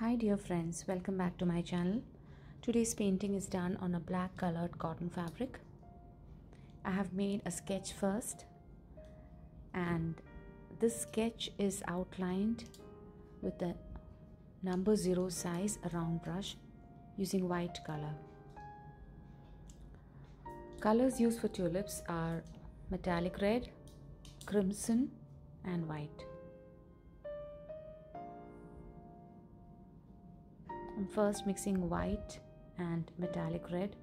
Hi dear friends, welcome back to my channel. Today's painting is done on a black colored cotton fabric. I have made a sketch first and this sketch is outlined with the number 0 size round brush using white color. Colors used for tulips are metallic red, crimson and white. I'm first mixing white and metallic red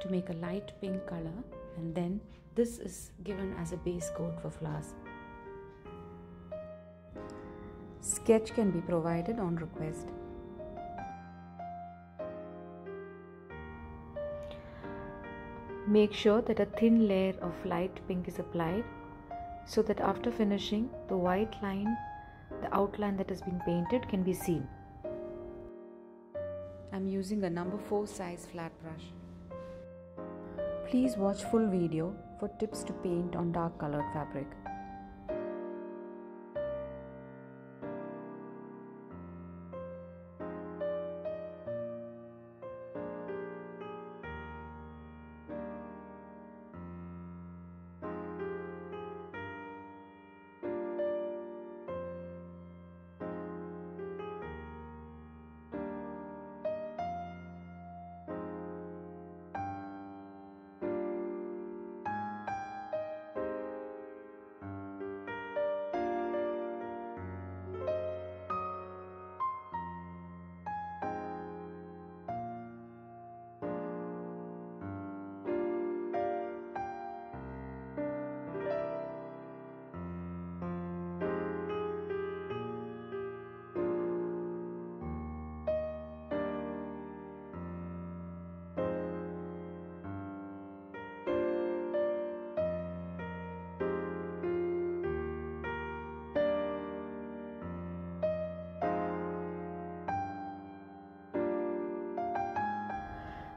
to make a light pink color and then this is given as a base coat for flowers. Sketch can be provided on request. Make sure that a thin layer of light pink is applied so that after finishing the white line the outline that has been painted can be seen. I'm using a number 4 size flat brush. Please watch full video for tips to paint on dark colored fabric.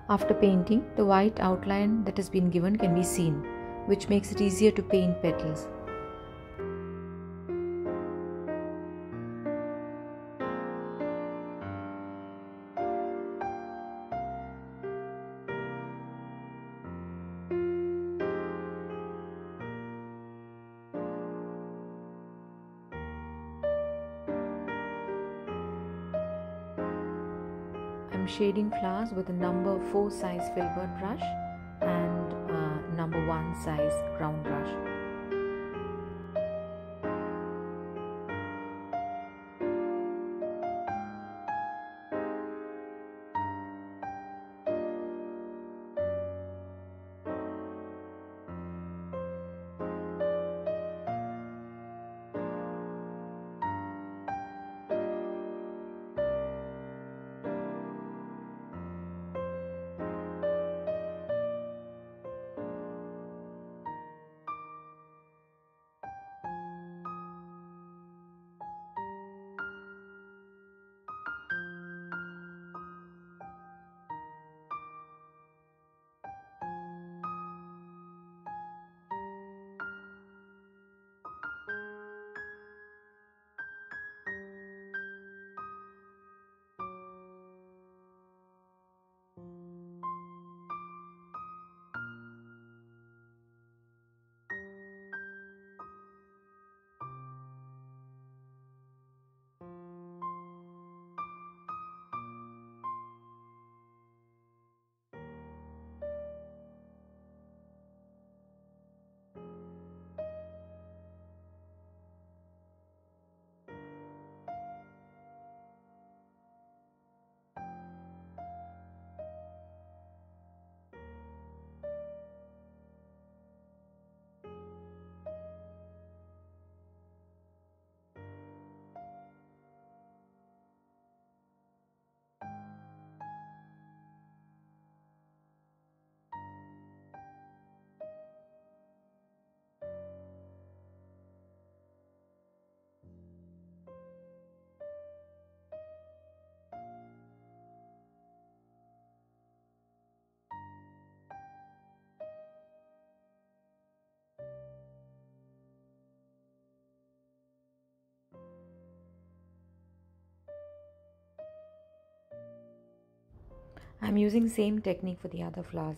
After painting, the white outline that has been given can be seen, which makes it easier to paint petals. With a number 4 size filbert brush and a number 1 size round brush. I'm using same technique for the other flowers.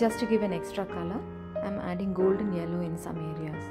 Just to give an extra color, I'm adding golden yellow in some areas.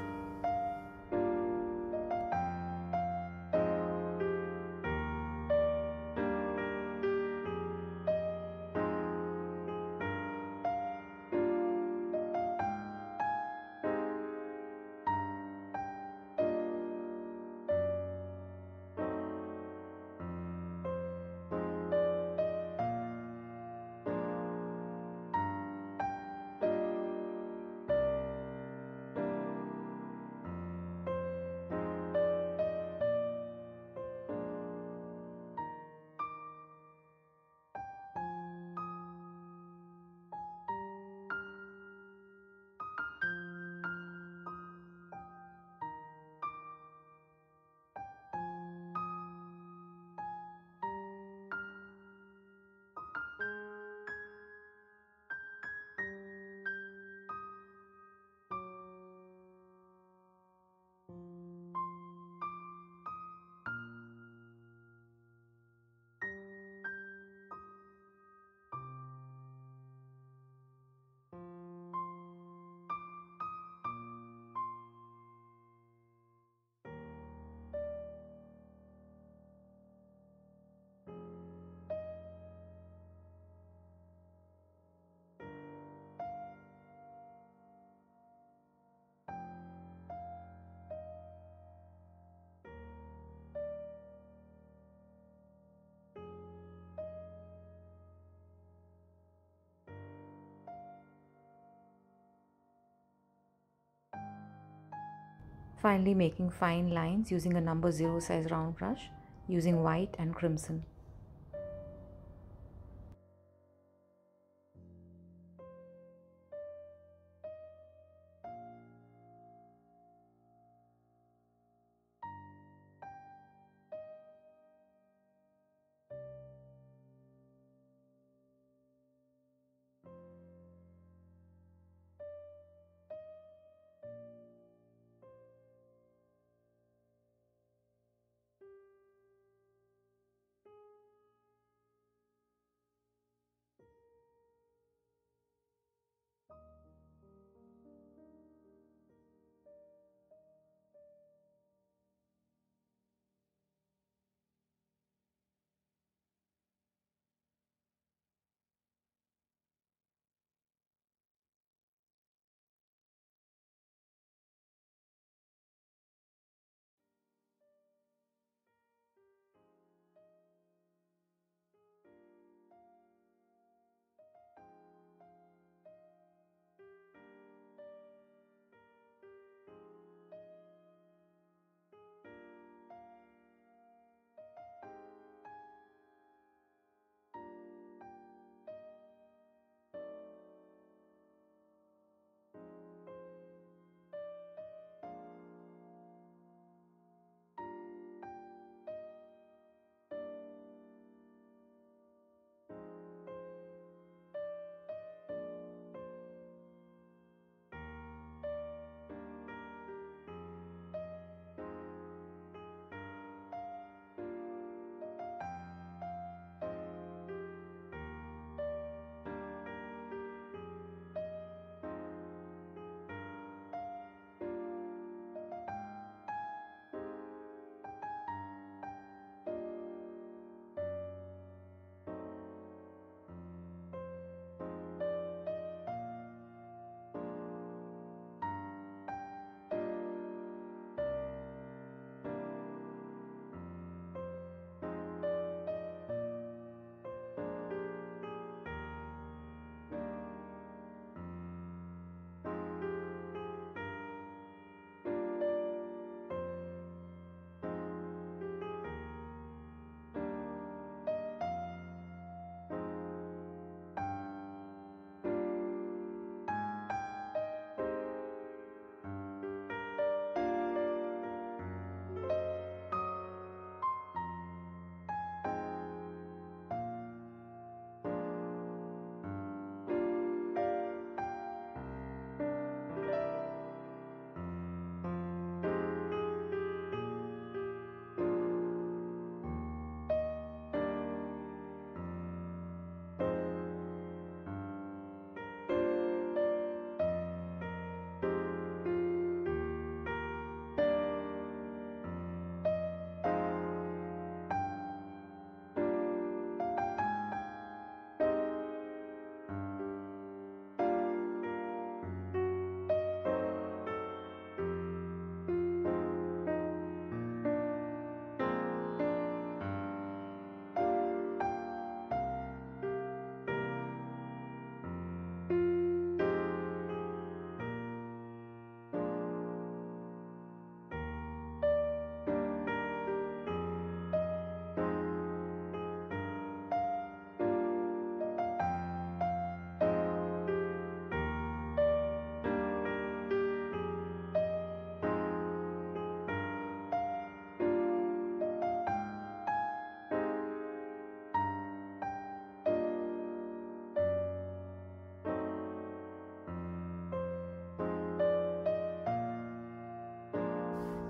Finally making fine lines using a number 0 size round brush using white and crimson.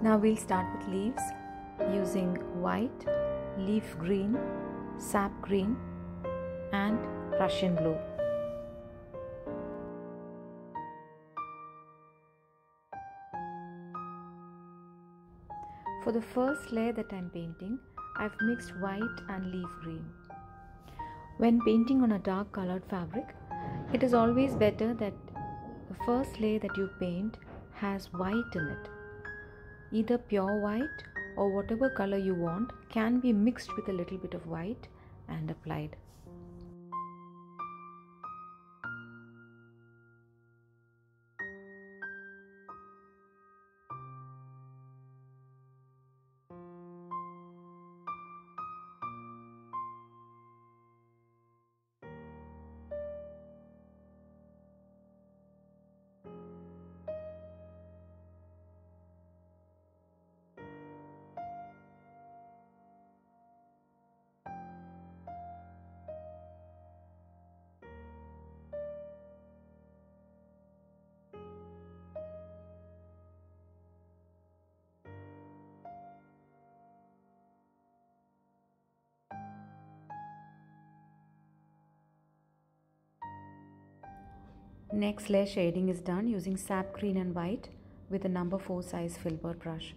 Now we'll start with leaves using white, leaf green, sap green and Prussian blue. For the first layer that I'm painting, I've mixed white and leaf green. When painting on a dark colored fabric, it is always better that the first layer that you paint has white in it Either pure white or whatever color you want can be mixed with a little bit of white and applied. Next layer shading is done using sap green and white with a number 4 size filbert brush.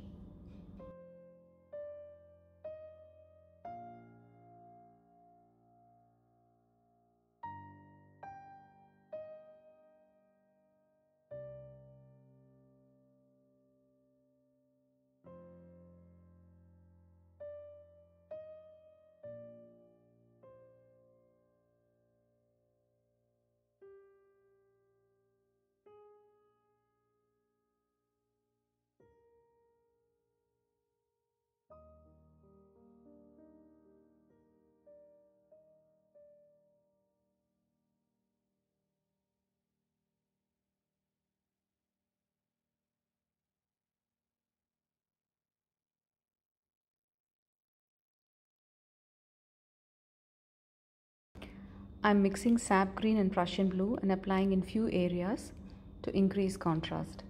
I'm mixing sap green and Prussian blue and applying in few areas to increase contrast.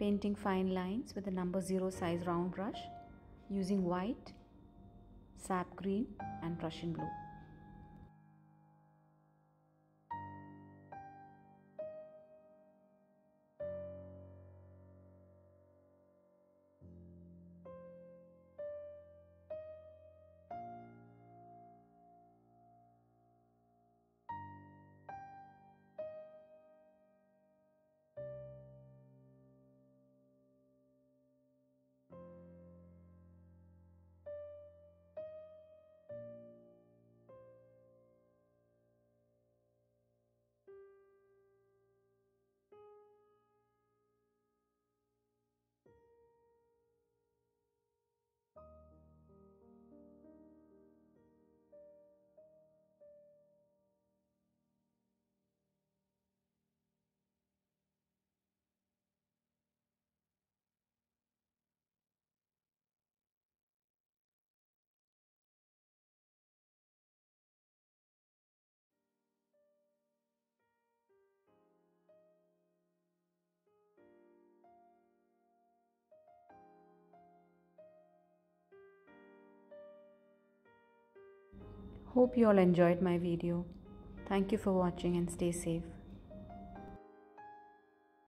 Painting fine lines with a number 0 size round brush using white, sap green and Prussian blue. Hope you all enjoyed my video. Thank you for watching and stay safe.